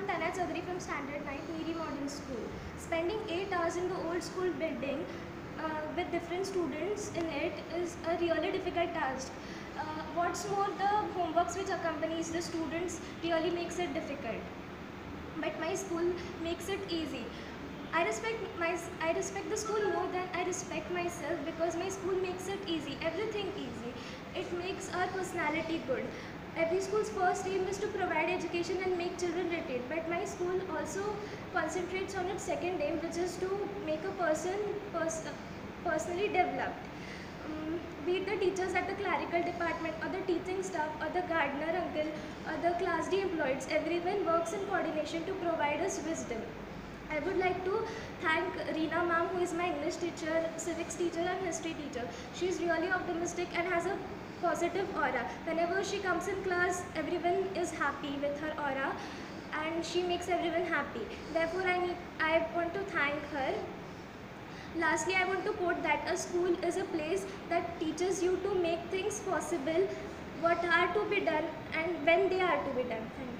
I'm Tanaya Choudhary from Standard 9, Miri Modern School. Spending 8 hours in the old school building uh, with different students in it is a really difficult task. Uh, what's more, the homeworks which accompanies the students really makes it difficult. But my school makes it easy. I respect my I respect the school more than I respect myself because my school makes it easy, everything easy. It makes our personality good. Every school's first aim is to provide education and make children literate, but my school also concentrates on its second aim, which is to make a person pers- personally developed. Um, be it the teachers at the clerical department or the teaching staff or the gardener uncle or the class D employees, everyone works in coordination to provide us wisdom. I would like to thank Reena ma'am who is my English teacher, civics teacher and history teacher. She is really optimistic and has a positive aura. Whenever she comes in class, everyone is happy with her aura and she makes everyone happy. Therefore, I, need, I want to thank her. Lastly, I want to quote that a school is a place that teaches you to make things possible, what are to be done and when they are to be done. Thank you.